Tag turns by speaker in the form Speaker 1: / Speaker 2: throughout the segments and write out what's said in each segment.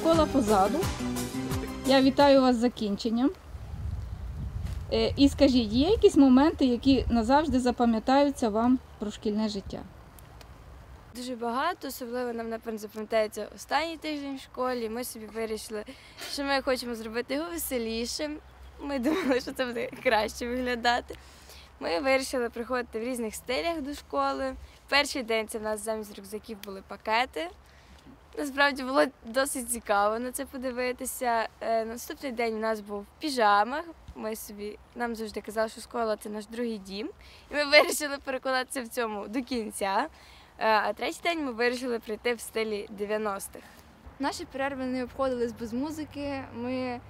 Speaker 1: школа позаду. Я вітаю вас з закінченням. Е, І скажіть, є якісь моменти, які назавжди запам'ятаються вам про шкільне життя?
Speaker 2: Дуже багато, особливо нам, напевно, запам'ятається останній тиждень в школі. Ми собі вирішили, що ми хочемо зробити його веселішим. Ми думали, що це буде краще виглядати. Ми вирішили приходити в різних стилях до школи. Перший день це в нас замість рюкзаків були пакети. Насправді було досить цікаво на це подивитися. Е, Наступний день у нас був в піжамах. Ми собі нам завжди казали, що школа це наш другий дім. І ми вирішили переконатися в цьому до кінця. Е, А третій день ми вирішили прийти в стилі 90-х.
Speaker 3: Наші перерви не обходились без музики. Ми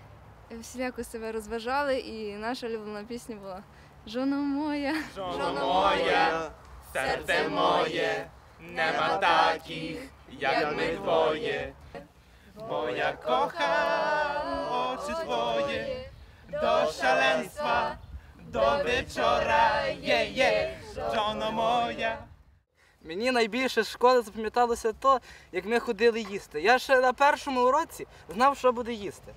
Speaker 3: всіляко себе розважали, і наша улюблена пісня була Жона моя.
Speaker 4: Жоно моя, серце моє, нема таких, як ми двоє, бо я кохав очі твоє, до шаленства, до вечора, є, є, жоно.
Speaker 5: Мені найбільше школи запам'яталося то, як ми ходили їсти. Я ще на першому уроці знав, що буде їсти.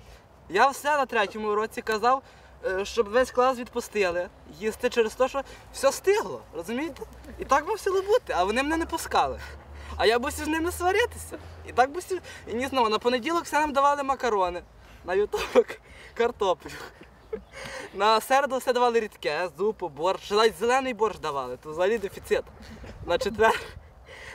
Speaker 5: Я все на третьому уроці казав, е, щоб весь клас відпустили їсти через те, що все стигло, розумієте? І так мусило бути, а вони мене не пускали. А я мусив з ними сваритися. І так мусив. І ні знову. На понеділок все нам давали макарони, на вівторок картоплю. На середу все давали рідке, зупу, борщ, навіть зелений борщ давали, то взагалі дефіцит. На четвер,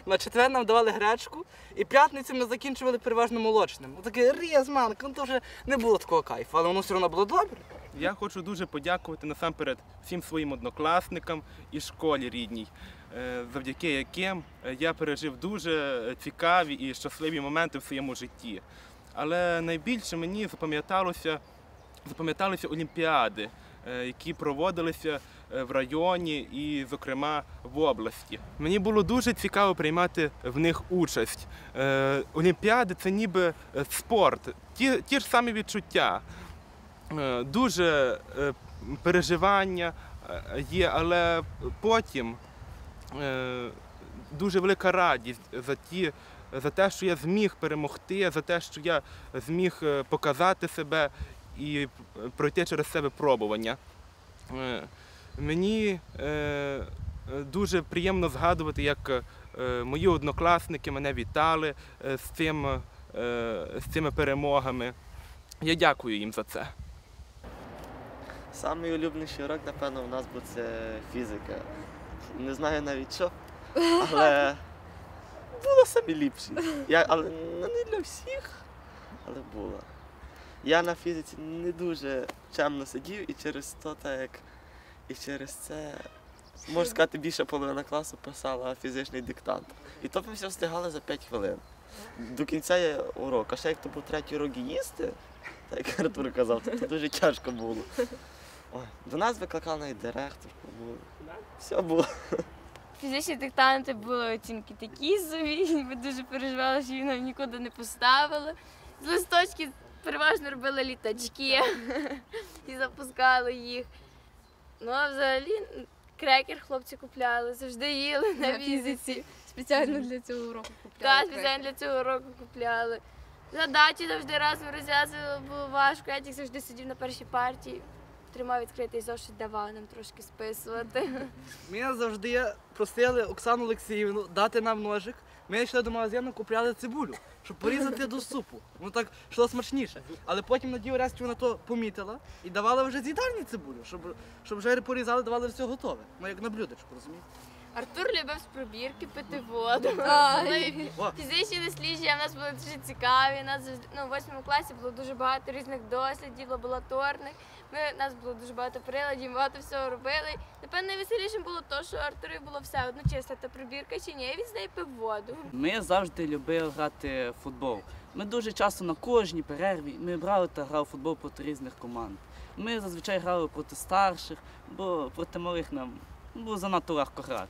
Speaker 5: на четвер нам давали гречку, і п'ятницю ми закінчували переважно молочним. Ну таке різманка, ну то вже не було такого кайфу, але воно все одно було добре.
Speaker 4: Я хочу дуже подякувати насамперед всім своїм однокласникам і школі рідній, завдяки яким е, я пережив дуже е, цікаві і щасливі моменти в своєму житті. Але найбільше мені запам'яталося, запам'яталися олімпіади, е, які проводилися е, в районі і, зокрема, в області. Мені було дуже цікаво приймати в них участь. Е, Олімпіади це ніби е, спорт, ті, ті ж самі відчуття. Е, дуже е, переживання е, є, але потім е, дуже велика радість за ті. За те, що я зміг перемогти, за те, що я зміг е, показати себе і пройти через себе пробування. Е, Мені е, е, дуже приємно згадувати, як е, мої однокласники мене вітали е, з, цим, е, з цими перемогами. Я дякую їм за це.
Speaker 6: Самий улюбленіший урок, напевно, у нас був це фізика. Не знаю навіть що, але було самі ліпші. Я, але ну, не для всіх, але було. Я на фізиці не дуже чемно сидів і через то так як і через це, можна сказати, більше половина класу писала фізичний диктант. І то ми все встигали за 5 хвилин. До кінця є урок. А ще як то був третій урок їсти, так як Артур казав, то, то дуже тяжко було. Ой, до нас викликав навіть директорку, було. Все було.
Speaker 2: Фізичні диктанти були оцінки такі собі. Ми дуже переживали, що їх нам нікуди не поставили. З листочки переважно робили літачки і запускали їх. Ну а взагалі крекер хлопці купляли, завжди їли на
Speaker 3: На
Speaker 2: фізиці.
Speaker 3: Спеціально для цього уроку
Speaker 2: Так,
Speaker 3: купляли.
Speaker 2: спеціально для цього уроку купляли. Задачі завжди разом розв'язували, було важко. Едік завжди сидів на першій партії, тримав відкритий зошит, давав нам трошки списувати.
Speaker 5: Ми завжди просили Оксану Олексіївну дати нам ножик. Ми йшли до магазину, купляли цибулю, щоб порізати до супу. Воно так йшло смачніше. Але потім Надія Орестівна то помітила і давала вже з їдальні цибулю, щоб, щоб вже порізали, давали все готове. Ну як на блюдечку, розумієте?
Speaker 2: Артур любив з пробірки пити воду.
Speaker 5: О.
Speaker 2: Фізичні дослідження в нас були дуже цікаві. У нас ну, в восьмому класі було дуже багато різних дослідів, лабораторних. Ми, у нас було дуже багато приладів, багато всього робили. Напевно, найвеселішим було те, що Артуру було все одно чиста та пробірка чи ні, і він з неї пив воду.
Speaker 7: Ми завжди любили грати в футбол. Ми дуже часто на кожній перерві ми брали та грали в футбол проти різних команд. Ми зазвичай грали проти старших, бо проти малих нам було занадто легко грати.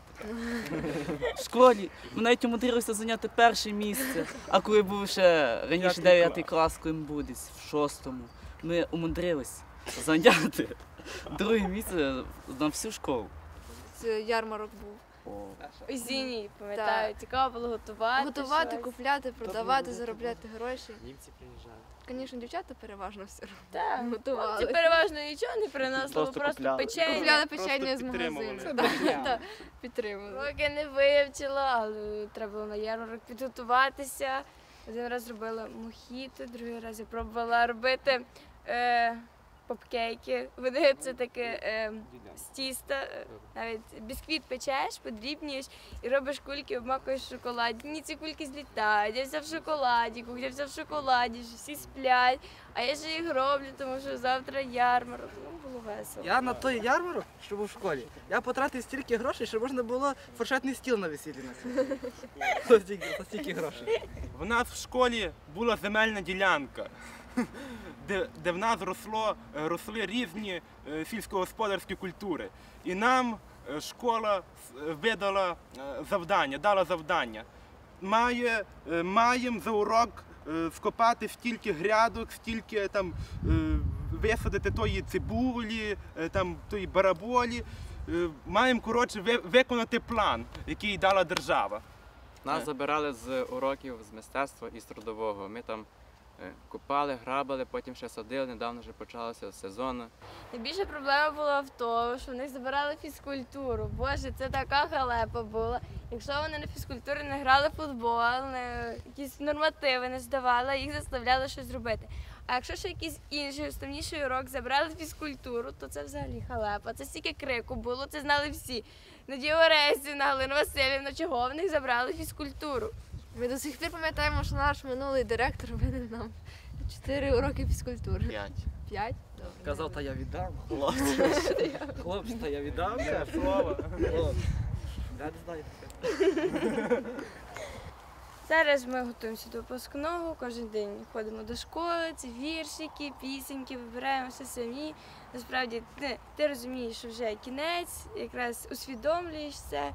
Speaker 7: В школі ми навіть умудрилися зайняти перше місце, а коли був ще раніше
Speaker 4: П'ятий
Speaker 7: 9
Speaker 4: клас.
Speaker 7: клас, коли ми були десь в шостому, ми умудрились зайняти друге місце на всю школу.
Speaker 3: Це ярмарок був.
Speaker 6: О,
Speaker 2: Осінній, пам'ятаю, цікаво було готувати.
Speaker 3: Готувати,
Speaker 2: щось.
Speaker 3: купляти, продавати, заробляти гроші.
Speaker 5: Німці приїжджають.
Speaker 3: Звісно, дівчата переважно все
Speaker 2: Так,
Speaker 3: готували.
Speaker 2: хлопці переважно нічого не приносили,
Speaker 6: Просто
Speaker 2: просто
Speaker 6: купляли.
Speaker 2: печення.
Speaker 3: Купляли
Speaker 4: Просто
Speaker 3: печення з
Speaker 4: підтримували.
Speaker 3: магазину.
Speaker 4: Так.
Speaker 3: Так, Підтримували.
Speaker 2: Поки не вивчила, але треба було на ярмарок підготуватися. Один раз зробила мохіто, другий раз я пробувала робити е, попкейки. Вони це таке е, з тіста, е, навіть бісквіт печеш, подрібнюєш і робиш кульки, обмакуєш в шоколаді. Ні, ці кульки злітають, я вся в шоколаді, кухня вся в шоколаді, всі сплять. А я ж їх роблю, тому що завтра ярмарок. Ну, було весело.
Speaker 5: Я на той ярмарок, що був в школі, я потратив стільки грошей, що можна було фуршетний стіл на весіллі носити. Ось стільки- стільки грошей.
Speaker 4: В нас в школі була земельна ділянка, де, де в нас росло, е, росли різні е, сільськогосподарські культури. І нам е, школа видала завдання, дала завдання. Має, маємо за урок скопати стільки грядок, стільки там висадити тої цибулі, там тої бараболі. Маємо коротше виконати план, який дала держава.
Speaker 8: Нас забирали з уроків з мистецтва і з трудового. Ми там е, купали, грабили, потім ще садили. Недавно вже почалося сезон.
Speaker 2: Найбільша проблема була в тому, що в них забирали фізкультуру. Боже, це така халепа була. Якщо вони на фізкультурі не грали в футбол, не, якісь нормативи не здавали, їх заставляли щось робити. А якщо ще якийсь інший основніший урок забрали фізкультуру, то це взагалі халепа. Це стільки крику було, це знали всі. Надія Оресівна, Галина Васильівна, чого в них забрали фізкультуру.
Speaker 3: Ми до сих пір пам'ятаємо, що наш минулий директор винен нам 4 уроки фізкультури.
Speaker 6: п'ять.
Speaker 3: 5? Добре.
Speaker 5: Казав, та я віддам.
Speaker 6: Хлопці.
Speaker 5: Хлопці, та я віддам.
Speaker 4: Це слово.
Speaker 5: Хлопці. Я не знаю.
Speaker 2: Зараз ми готуємося до випускного, кожен день ходимо до школи, це віршики, пісеньки, вибираємо все самі. Насправді ти, ти розумієш, що вже кінець, якраз усвідомлюєш це.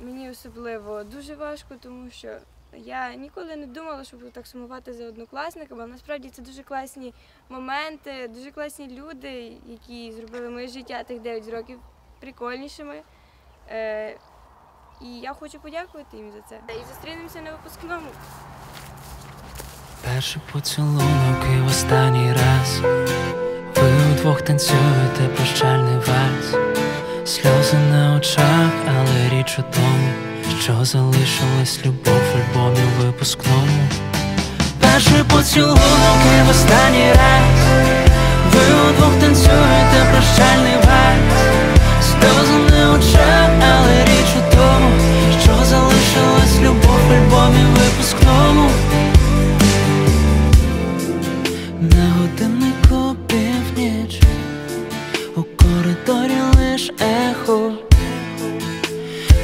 Speaker 2: Мені особливо дуже важко, тому що я ніколи не думала, що буду так сумувати за однокласниками. але насправді це дуже класні моменти, дуже класні люди, які зробили моє життя тих 9 років прикольнішими. Е, і я хочу подякувати їм за це. І зустрінемося на випускному.
Speaker 9: Перший поцілунок і в останній раз Ви удвох танцюєте прощальний вальс Сльози на очах, але річ у тому, що залишилась любов в альбомі випускному. Перший поцілунок і в останній раз лиш ехо,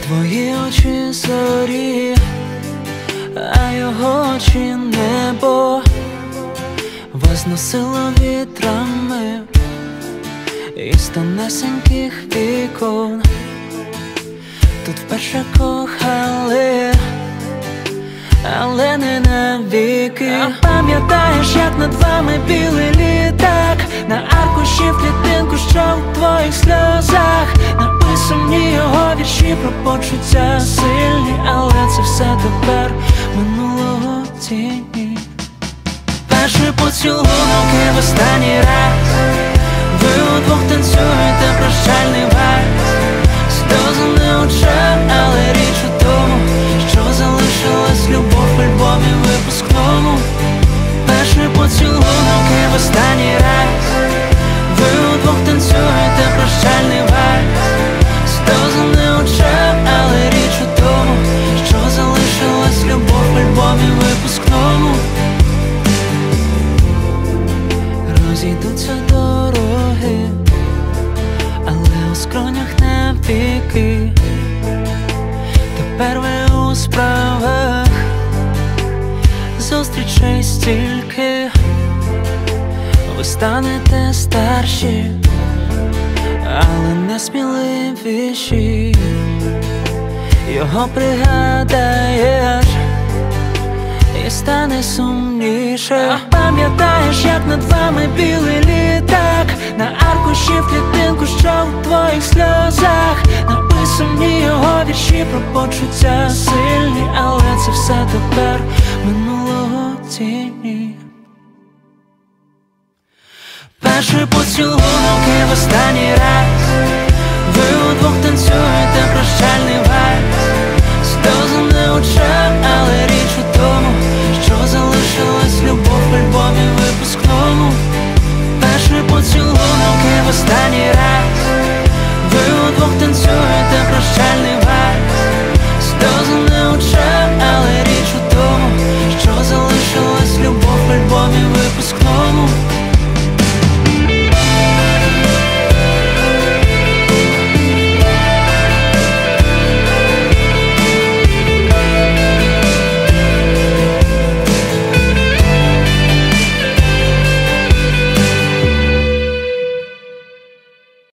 Speaker 9: твої очі зорі, а його очі небо возносило вітрами із тонесеньких вікон. Тут вперше кохали але не навіки. Пам'ятаєш, як над вами білий літак на аркуші в клітинку, що в твоїх сльозах написані його вірші про почуття сильні, але це все тепер минулого тіні. Перший поцілунок і в зустрічей стільки, ви станете старші, але не сміливіші. Його пригадаєш і стане сумніше. Пам'ятаєш, як над вами білий літак? На аркуші в клітинку, що в твоїх сльозах? Написані його вірші про почуття сильні, перший поцілунок і в останній раз. Ви удвох танцюєте прощальний вальс. Сльози не очах, але річ у тому, що залишилась любов в альбомі випускному. Перший поцілунок і в останній раз. Ви удвох танцюєте прощальний вальс. Сльози не очах, але річ у тому, що залишилась любов в альбомі випускному.